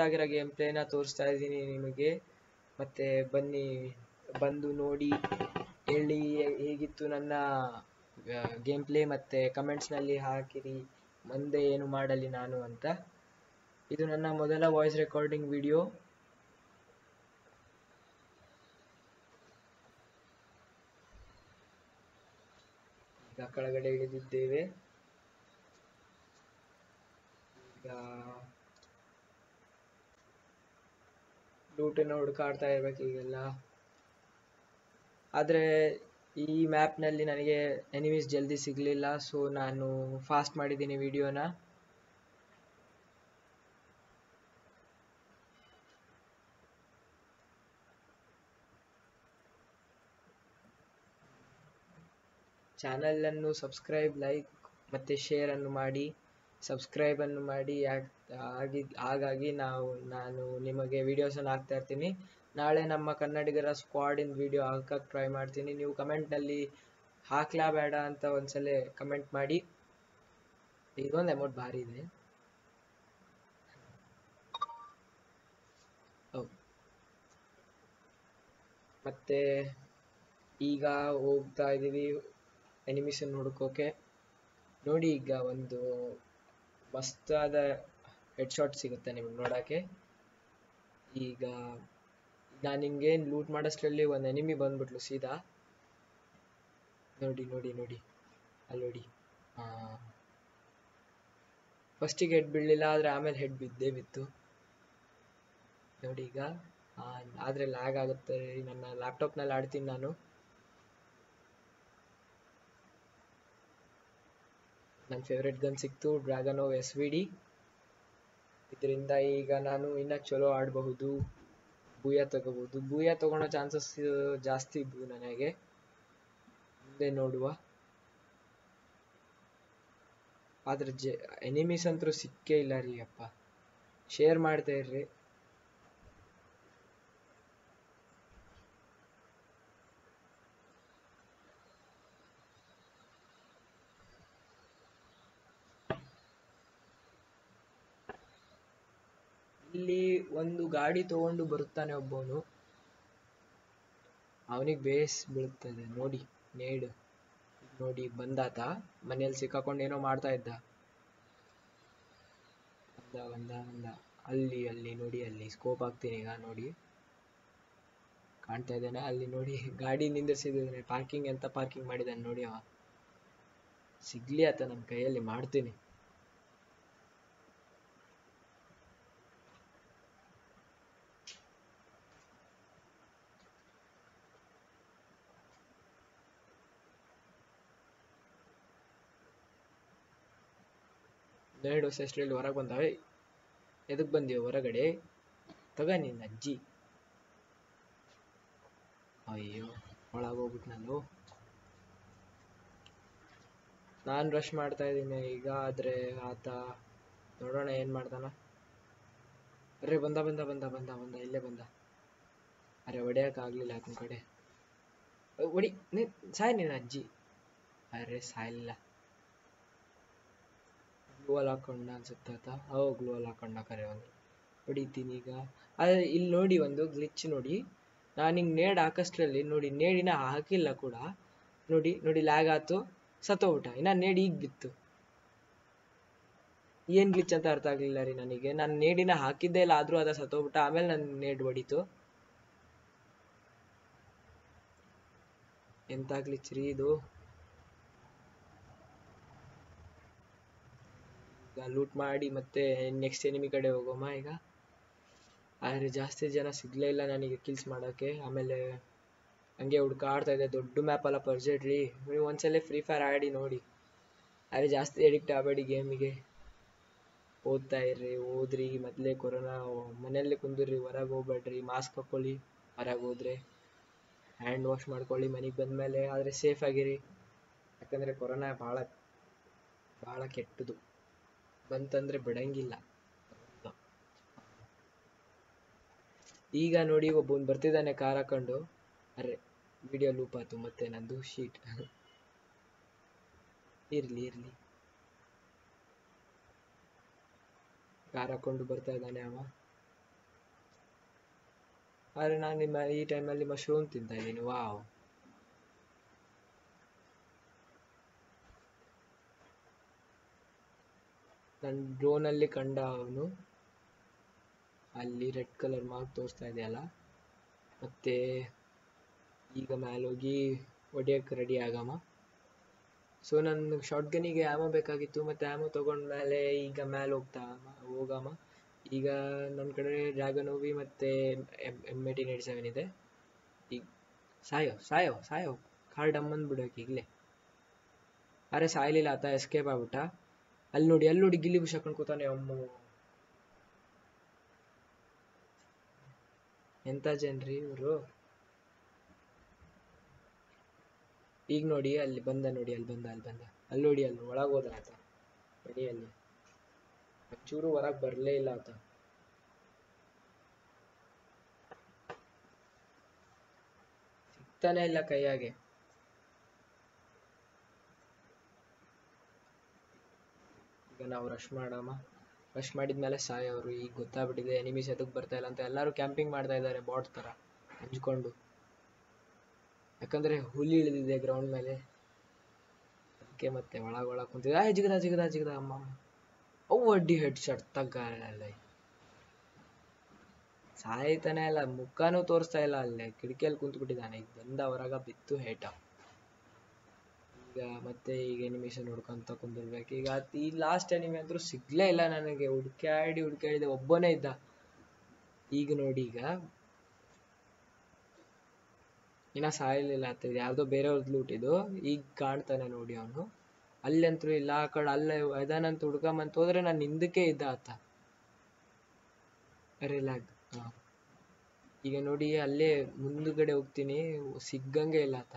ಆಗಿರೋ ಗೇಮ್ ಪ್ಲೇನ ತೋರಿಸ್ತಾ ಇದ್ದೀನಿ ನಿಮಗೆ. ಮತ್ತೆ ಬನ್ನಿ, ಬಂದು ನೋಡಿ, ಹೇಳಿ ಹೇಗಿತ್ತು ನನ್ನ ಗೇಮ್ ಪ್ಲೇ ಮತ್ತು ಕಮೆಂಟ್ಸ್ನಲ್ಲಿ ಹಾಕಿರಿ. ಮುಂದೆ ಏನು ಮಾಡಲಿ ನಾನು ಅಂತ. ಇದು ನನ್ನ ಮೊದಲ ವಾಯ್ಸ್ ರೆಕಾರ್ಡಿಂಗ್ ವಿಡಿಯೋ ಈಗ ಕೆಳಗಡೆ ಇಳಿದಿದ್ದೇವೆ. ಈಗ ಲೂಟನ್ನು ಹುಡುಕಾಡ್ತಾ ಇರಬೇಕು ಈಗೆಲ್ಲ. ಆದರೆ ಈ ಮ್ಯಾಪ್ನಲ್ಲಿ ನನಗೆ ಎನಿಮೀಸ್ ಜಲ್ದಿ ಸಿಗಲಿಲ್ಲ ಸೊ ನಾನು ಫಾಸ್ಟ್ ಮಾಡಿದ್ದೀನಿ ವಿಡಿಯೋನ ಚಾನಲನ್ನು ಸಬ್ಸ್ಕ್ರೈಬ್ ಲೈಕ್ ಮತ್ತು ಶೇರನ್ನು ಮಾಡಿ. ಸಬ್ಸ್ಕ್ರೈಬನ್ನು ಮಾಡಿ ಆಗಿ ಹಾಗಾಗಿ ನಾವು, ನಾನು ನಿಮಗೆ ವೀಡಿಯೋಸನ್ನು ಹಾಕ್ತಾ ಇರ್ತೀನಿ. ನಾಳೆ ನಮ್ಮ ಕನ್ನಡಿಗರ ಸ್ಕ್ವಾಡಿನ ವಿಡಿಯೋ ಹಾಕಕ್ಕೆ ಟ್ರೈ ಮಾಡ್ತೀನಿ. ನೀವು ಕಮೆಂಟ್ನಲ್ಲಿ ಹಾಕ್ಲಾ ಬೇಡ ಅಂತ ಒಂದ್ಸಲ ಕಮೆಂಟ್ ಮಾಡಿ. ಇದೊಂದು ಅಮೌಂಟ್ ಭಾರಿ ಇದೆ. ಮತ್ತೆ ಈಗ ಹೋಗ್ತಾ ಇದ್ದೀವಿ ಎನಿಮಿಷನ್ ಹುಡುಕೋಕೆ ನೋಡಿ ಈಗ ಒಂದು ಮಸ್ತಾದ ಹೆಡ್ ಶಾಟ್ ಸಿಗುತ್ತೆ ನಿಮ್ಗೆ ನೋಡೋಕ್ಕೆ. ಈಗ ನಾನು ಹಿಂಗೇನು ಲೂಟ್ ಮಾಡೋಷ್ಟರಲ್ಲಿ ಒಂದು ಎನಿಮಿ ಬಂದ್ಬಿಟ್ಲು ಸೀದಾ. ನೋಡಿ ನೋಡಿ ನೋಡಿ. ಅಲ್ಲಿ ನೋಡಿ ಫಸ್ಟಿಗೆ ಹೆಡ್ ಬೀಳಲಿಲ್ಲ, ಆದರೆ ಆಮೇಲೆ ಹೆಡ್ ಬಿದ್ದೇ ಬಿತ್ತು. ನೋಡಿ ಈಗ ಆದರೆ ಲ್ಯಾಗ್ ಆಗುತ್ತೆ. ನನ್ನ ಲ್ಯಾಪ್ಟಾಪ್ನಲ್ಲಿ ಆಡ್ತೀನಿ ನಾನು. ನನ್ನ ಫೇವ್ರೆಟ್ ಗನ್ ಸಿಕ್ತು dragon O S V D ಇದರಿಂದ ಈಗ ನಾನು ಇನ್ನ ಚಲೋ ಆಡಬಹುದು ಬೂಯ ತಗೋಬಹುದು. ಬೂಯ ತಗೊಳ್ಳೋ ಚಾನ್ಸಸ್ ಜಾಸ್ತಿ ಇದ್ವು ನನಗೆ. ಮುಂದೆ ನೋಡುವ. ಆದ್ರೆ ಜೆ ಎನಿಮೀಸ್ ಅಂತೂ ಸಿಕ್ಕೇ ಇಲ್ಲ ರೀ ಅಪ್ಪ. ಶೇರ್ ಮಾಡ್ತಾ ಇರ್ರಿ. ಇಲ್ಲಿ ಒಂದು ಗಾಡಿ ತಗೊಂಡು ಬರುತ್ತಾನೆ ಒಬ್ಬವನು ಅವನಿಗೆ ಬೇಸ್ ಬೀಳುತ್ತದೆ. ನೋಡಿ ನೇಡ್ ನೋಡಿ, ಬಂದಾತ. ಮನೆಯಲ್ಲಿ ಸಿಕ್ಕಾಕೊಂಡು ಏನೋ ಮಾಡ್ತಾ ಇದ್ದ. ಬಂದ ಬಂದ ಬಂದ. ಅಲ್ಲಿ ಅಲ್ಲಿ, ನೋಡಿ, ಅಲ್ಲಿ. ಸ್ಕೋಪ್ ಹಾಕ್ತೀನಿ ಈಗ, ನೋಡಿ. ಕಾಣ್ತಾ ಇದ್ದಾನೆ. ಅಲ್ಲಿ, ನೋಡಿ, ಗಾಡಿ ನಿಂದಿರ್ಸಿದ್ದಾನೆ. ಪಾರ್ಕಿಂಗ್ ಅಂತ ಪಾರ್ಕಿಂಗ್ ಮಾಡಿದ್ದಾನೆ ನೋಡಿ ಅವ. ಸಿಗ್ಲಿ ಆತ ನನ್ನ ಕೈಯಲ್ಲಿ, ಮಾಡ್ತೀನಿ. ಎರಡು ಎಷ್ಟರಲ್ಲಿ ಹೊರಗೆ ಬಂದಾವೆ. ಎದಕ್ಕೆ ಬಂದೀವಿ ಹೊರಗಡೆ? ತಗ ನಿನ್ನ ಅಜ್ಜಿ. ಅಯ್ಯೋ ಒಳಗೋಗ್ಬಿಟ್ಟು ನಾನು. ನಾನು ರಶ್ ಮಾಡ್ತಾ ಇದ್ದೀನಿ ಈಗ, ಆದರೆ ಆತ ನೋಡೋಣ ಏನು ಮಾಡ್ತಾನ. ಅರೆ, ಬಂದ ಬಂದ ಬಂದ ಬಂದ ಬಂದ, ಇಲ್ಲೇ ಬಂದ. ಅರೆ ಹೊಡೆಯೋಕ್ಕಾಗಲಿಲ್ಲ ಆತನ ಕಡೆ. ಹೊಡಿ ನೀ ಸಾಯ್ ನಿನ್ನ ಅಜ್ಜಿ. ಅರೆ, ಸಾಯಲಿಲ್ಲ. ಗ್ಲೂವಲ್ ಹಾಕೊಂಡ ಅನ್ಸುತ್ತೆ ಆತ? ಹೋ ಗ್ಲೋವಲ್ ಹಾಕೊಂಡ ಕರೆ ಹೊಡಿತೀನಿ ಈಗ. ಆದರೆ ಇಲ್ಲಿ ನೋಡಿ ಒಂದು ಗ್ಲಿಚ್ ನೋಡಿ. ನಾನು ಹಿಂಗೆ ನೇಡ್ ಹಾಕಷ್ಟರಲ್ಲಿ ನೋಡಿ, ನೇಡಿನ ಹಾಕಿಲ್ಲ ಕೂಡ. ನೋಡಿ ನೋಡಿ ಲ್ಯಾಗ್ ಆತು, ಸತ್ತೋಗ್ಬಿಟ್ಟ. ಇನ್ನ ನೇಡ್ ಈಗ ಬಿತ್ತು. ಏನು ಗ್ಲಿಚ್ ಅಂತ ಅರ್ಥ ಆಗಲಿಲ್ಲ ರೀ ನನಗೆ. ನಾನು ನೇಡಿನ ಹಾಕಿದ್ದೇ ಇಲ್ಲ, ಆದರೂ ಅದ ಸತ್ತೋಗ್ಬಿಟ್ಟ. ಆಮೇಲೆ ನನ್ನ ನೇಡ್ ಹೊಡಿತು. ಎಂತ ಗ್ಲಿಚ್ ರೀ ಇದು? ಲೂಟ್ ಮಾಡಿ ಮತ್ತೆ ನೆಕ್ಸ್ಟ್ ಎನಿಮಿ ಕಡೆ ಹೋಗೋಮ ಈಗ? ಆದರೆ ಜಾಸ್ತಿ ಜನ ಸಿಗಲೇ ಇಲ್ಲ ನನಗೆ ಕಿಲ್ಸ್ ಮಾಡೋಕ್ಕೆ. ಆಮೇಲೆ ಹಂಗೆ ಹುಡ್ಕಾಡ್ತಾ ಇದೆ ದೊಡ್ಡ ಮ್ಯಾಪಲ್ಲ ಪರ್ಜೆಡ್ರಿ ನೀವು ಒಂದ್ಸಲ ಫ್ರೀ ಫೈರ್ ಆಡಿ ನೋಡಿ. ಆದರೆ ಜಾಸ್ತಿ ಎಡಿಕ್ಟ್ ಆಗಬೇಡಿ ಗೇಮಿಗೆ ಓದ್ತಾ ಇರ್ರಿ, ಓದ್ರಿ, ಮೊದಲೇ ಕೊರೋನಾ, ಮನೆಯಲ್ಲೇ ಕುಂದಿರ್ರಿ ಹೊರಗೆ ಹೋಗ್ಬೇಡ್ರಿ ಮಾಸ್ಕ್ ಹಾಕ್ಕೊಳ್ಳಿ ಹೊರಗೆ ಹೋದ್ರೆ. ಹ್ಯಾಂಡ್ ವಾಶ್ ಮಾಡ್ಕೊಳ್ಳಿ ಮನೆಗೆ ಬಂದಮೇಲೆ, ಆದರೆ ಸೇಫ್ ಆಗಿರಿ. ಯಾಕಂದರೆ ಕೊರೋನಾ ಭಾಳ ಭಾಳ ಕೆಟ್ಟದು ಬಂತಂದರೆ ಬಿಡಂಗಿಲ್ಲ. ಈಗ ನೋಡಿ ಒಬ್ಬನ್ ಬರ್ತಿದ್ದಾನೆ ಕಾರ್ ಹಾಕೊಂಡು. ಅರೆ ವಿಡಿಯೋ ಲೂಪ್ ಆಯ್ತು ಮತ್ತೆ ನಂದು ಶೀಟ್ ಇರ್ಲಿ ಇರ್ಲಿ. ಕಾರ್ ಹಾಕೊಂಡು ಬರ್ತಾ ಇದ್ದಾನೆ ಅವ. ಆದ್ರೆ ನಾನು ನಿಮ್ಮ ಈ ಟೈಮಲ್ಲಿ ಮಶ್ರೂಮ್ ತಿಂತಾ ಇದ್ದೀನಿ. ವಾವ್ ನನ್ನ ಡ್ರೋನಲ್ಲಿ ಕಂಡ ಅವನು, ಅಲ್ಲಿ ರೆಡ್ ಕಲರ್ ಮಾರ್ಕ್ ತೋರಿಸ್ತಾ ಇದೆಯಲ್ಲ? ಮತ್ತೆ ಈಗ ಮೇಲೋಗಿ ಹೊಡಿಯೋಕ್ಕೆ ರೆಡಿ ಆಗಮ್ಮ. ಸೊ ನನ್ನ ಶಾರ್ಟ್ ಗನ್ನಿಗೆ ಆ್ಯಮೋ ಬೇಕಾಗಿತ್ತು, ಮತ್ತು ಆ್ಯಮೋ ತೊಗೊಂಡ್ಮೇಲೆ ಈಗ ಮ್ಯಾಲೆ ಹೋಗ್ತಾ ಹೋಗಮ್ಮ. ಈಗ ನನ್ನ ಕಡೆ ಡ್ರ್ಯಾಗನ್ ಓವಿ ಮತ್ತು ಎಂ ಎಂ ಸೆವೆನ್ ಇದೆ. ಈಗ ಸಾಯೋ ಸಾಯೋ ಸಾಯೋ. ಕಾರ್ ಅಮ್ಮನ್ ಬಿಡೋಕೆ ಈಗಲೇ. ಅರೆ, ಸಾಯ್ಲಿಲ್ಲ ಆತ ಎಸ್ಕೇಪ್ ಆಗ್ಬಿಟ್ಟ. ಅಲ್ಲಿ ನೋಡಿ ಅಲ್ಲಿ ನೋಡಿ ಗಿಲ್ಲಿ ಬುಷ್ ಹಾಕೊಂಡು ಕೂತಾನೆ ಅಮ್ಮ. ಎಂತ ಜನ್ರಿ ಇವರು? ಈಗ ನೋಡಿ, ಅಲ್ಲಿ ಬಂದ ನೋಡಿ, ಅಲ್ಲಿ ಬಂದ ಅಲ್ಲಿ ಬಂದ. ಅಲ್ಲಿ ನೋಡಿ, ಅಲ್ಲಿ ಒಳಗೆ ಹೋದ ಆತ. ಮನೆಯಲ್ಲಿ ಚೂರು ಹೊರಗ್ ಬರಲೇ ಇಲ್ಲ ಆತ. ಸಿಗ್ತಾನೆ ಇಲ್ಲ ಕೈಯಾಗೆ. ನಾವು ರಶ್ ಮಾಡಮ್ಮ ರಶ್ ಮಾಡಿದ್ಮೇಲೆ ಸಾಯ್ ಅವರು ಈಗ ಗೊತ್ತಾಗ್ಬಿಟ್ಟಿದೆ ಎನಿಮೀಸ್ ಎದಕ್ಕೆ ಬರ್ತಾ ಇಲ್ಲ ಅಂತ ಎಲ್ಲರೂ ಕ್ಯಾಂಪಿಂಗ್ ಮಾಡ್ತಾ ಇದ್ದಾರೆ ಬಾಟ್ ಥರ ಹಂಚ್ಕೊಂಡು ಯಾಕಂದ್ರೆ ಹುಲಿ ಇಳಿದಿದೆ ಗ್ರೌಂಡ್ ಮೇಲೆ. ಅದಕ್ಕೆ ಮತ್ತೆ ಒಳಗೆ ಒಳಗೆ ಕುಂತಿದೆ ಆ ಜಿಗದ ಜಿಗದ ಜಿಗದ, ಅಮ್ಮ ಅವು ಅಡ್ಡಿ ಹೆಡ್ ಶಾಟ್ ತಗ್ಗಲ್ಲ ಸಾಯ್ತಾನೆ ಇಲ್ಲ, ಮುಖಾನು ತೋರಿಸ್ತಾ ಇಲ್ಲ ಅಲ್ಲೇ. ಕಿಟಕಿಯಲ್ಲಿ ಕುಂತ್ಬಿಟ್ಟಿದ್ದಾನೆ. ಈಗ ಬಂದ ಹೊರಗ ಬಿತ್ತು ಹೇಟ. ಈಗ ಮತ್ತೆ ಈಗ ಎನಿಮೇಷನ್ ಹುಡ್ಕೊಂತ ಕುಂದಿರ್ಬೇಕು. ಈಗ ಈ ಲಾಸ್ಟ್ ಎನಿಮೆ ಅಂತೂ ಸಿಗ್ಲೇ ಇಲ್ಲ ನನಗೆ. ಹುಡ್ಕ್ಯಾಡಿ ಹುಡ್ಕ್ಯಾಡಿದೆ. ಒಬ್ಬನೇ ಇದ್ದ. ಈಗ ನೋಡಿ ಈಗ. ಇನ್ನ ಸಾಯಲಿಲ್ಲ ಅಂತ ಯಾರ್ದೋ ಬೇರೆಯವ್ರದ್ದು ಇದು. ಈಗ ಕಾಣ್ತಾನೆ ನೋಡಿ ಅವನು. ಅಲ್ಲಂತೂ ಇಲ್ಲ ಆ ಕಡೆ ಅಲ್ಲೇ ಅದಾನಂತ ಹುಡ್ಕಂಬಂತ ಹೋದ್ರೆ ನಾನು ಹಿಂದಕ್ಕೆ ಇದ್ದ ಆತ. ಹಾ. ಈಗ ನೋಡಿ ಅಲ್ಲೇ ಮುಂದುಗಡೆ ಹೋಗ್ತೀನಿ. ಸಿಗ್ಗಂಗೆ ಇಲ್ಲ ಆತ.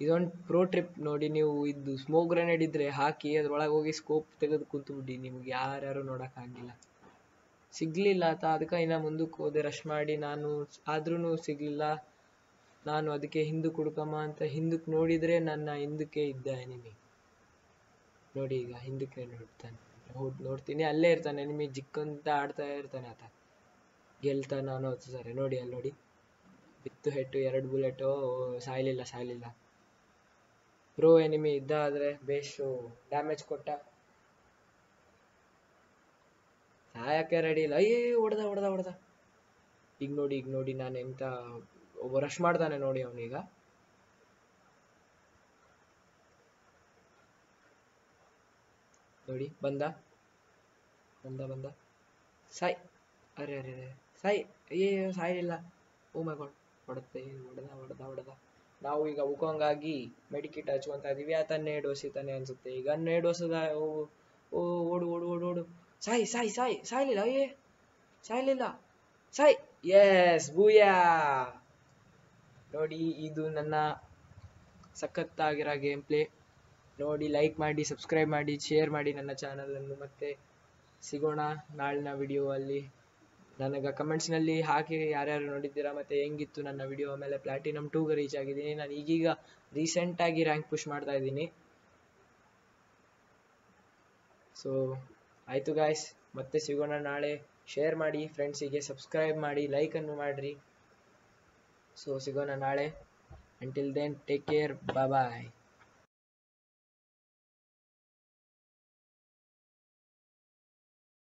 ಇದೊಂದು ಪ್ರೋ ಟ್ರಿಪ್ ನೋಡಿ ನೀವು ಇದು ಸ್ಮೋಕ್ ಗ್ರೆನೇಡ್ ಇದ್ರೆ ಹಾಕಿ ಅದ್ರೊಳಗೆ ಹೋಗಿ ಸ್ಕೋಪ್ ತೆಗೆದು ಕೂತ್ಬಿಡಿ. ನಿಮ್ಗೆ ಯಾರ್ಯಾರು ನೋಡೋಕ್ಕಾಗಿಲ್ಲ ಸಿಗ್ಲಿಲ್ಲ ಆತ. ಅದಕ್ಕೆ ಇನ್ನು ಮುಂದಕ್ಕೆ ಹೋದೆ ರಶ್ ಮಾಡಿ ನಾನು ಆದ್ರೂ ಸಿಗ್ಲಿಲ್ಲ. ನಾನು ಅದಕ್ಕೆ ಹಿಂದಕ್ಕೆ ಹುಡುಕಮ್ಮ ಅಂತ ಹಿಂದಕ್ಕೆ ನೋಡಿದ್ರೆ ನನ್ನ ಹಿಂದಕ್ಕೆ ಇದ್ದ ಎನಿಮಿ ನೋಡಿ ಈಗ ಹಿಂದಕ್ಕೆ ನೋಡ್ತಾನೆ. ನೋಡ್ತೀನಿ. ಅಲ್ಲೇ ಇರ್ತಾನೆ. ಎನಿಮಿ ಜಿಕ್ಕಂತ ಆಡ್ತಾ ಇರ್ತಾನೆ ಆತ. ಗೆಲ್ತಾನ ಅನ್ನೋ ಸರಿ. ನೋಡಿ ಅಲ್ಲಿ ನೋಡಿ. ಬಿತ್ತು ಹೆಟ್ಟು ಎರಡು ಬುಲೆಟು ಸಾಯ್ಲಿಲ್ಲ ಸಾಯ್ಲಿಲ್ಲ. ಪ್ರೋ ಎನಿಮಿ ಇದ್ದ ಆದ್ರೆ ಬೇಷು ಡ್ಯಾಮೇಜ್ ಕೊಟ್ಟ. ಸಾಯಕ್ಕೆ ರೆಡಿ ಇಲ್ಲ. ಅಯ್ಯೇ, ಹೊಡೆದ ಹೊಡೆದ ಹೊಡೆದ. ಈಗ ನೋಡಿ ಈಗ ನೋಡಿ, ನಾನು ಎಂತ ಒಬ್ಬ ರಶ್ ಮಾಡ್ತಾನೆ ನೋಡಿ ಅವನೀಗ. ನೋಡಿ, ಬಂದ. ಬಂದ ಬಂದ. ಸಾಯ್. ಅರೆ ಅರೆ ಅರೆ. ಸಾಯ್. ಅಯ್ಯ ಸಾಯ್ಲಿಲ್ಲ. ಓ ಮೈ ಗಾಡ್ ಹೊಡೆತ್ತೆ ಹೊಡೆದ ಹೊಡೆದ ಹೊಡೆದ. ನಾವು ಈಗ ಉಕೊಂಗಾಗಿ ಮೆಡಿಕಿಟ್ ಹಚ್ಕೊಂತ ಇದೀವಿ ಆತ ನೇಡೋಸಿತಾನೆ ಅನ್ಸುತ್ತೆ. ಈಗ ನೇಡೋಸದ ಓ ಓ, ಓಡು ಓಡು ಓಡು ಓಡು. ಸಾಯಿ ಸಾಯಿ ಸಾಯಿ, ಸಾಯ್ಲಿಲ್ಲ, ಅಯ್ಯೇ. ಸಾಯ್ಲಿಲ್ಲ. ಸಾಯ್ ಎಸ್ ಬೂಯಾ ನೋಡಿ, ಇದು ನನ್ನ ಸಖತ್ತಾಗಿರೋ ಗೇಮ್ ಪ್ಲೇ ನೋಡಿ ಲೈಕ್ ಮಾಡಿ ಸಬ್ಸ್ಕ್ರೈಬ್ ಮಾಡಿ ಶೇರ್ ಮಾಡಿ ನನ್ನ ಚಾನಲನ್ನು ಮತ್ತೆ ಸಿಗೋಣ ನಾಳಿನ ವಿಡಿಯೋ ಅಲ್ಲಿ. ನನಗೆ ಕಮೆಂಟ್ಸ್ನಲ್ಲಿ ಹಾಕಿ ಯಾರ್ಯಾರು ನೋಡಿದ್ದೀರಾ, ಮತ್ತು ಹೆಂಗಿತ್ತು ನನ್ನ ವಿಡಿಯೋ ಆಮೇಲೆ ಪ್ಲಾಟಿನಮ್ ಟೂಗೆ ರೀಚ್ ಆಗಿದ್ದೀನಿ. ನಾನು ಈಗೀಗ ರೀಸೆಂಟಾಗಿ ರ್ಯಾಂಕ್ ಪುಷ್ ಮಾಡ್ತಾ ಇದ್ದೀನಿ. ಸೊ ಆಯಿತು ಗಾಯ್ಸ್ ಮತ್ತೆ ಸಿಗೋಣ ನಾಳೆ. ಶೇರ್ ಮಾಡಿ ಫ್ರೆಂಡ್ಸಿಗೆ ಸಬ್ಸ್ಕ್ರೈಬ್ ಮಾಡಿ ಲೈಕನ್ನು ಮಾಡಿರಿ. ಸೊ ಸಿಗೋಣ ನಾಳೆ. Until then take care bye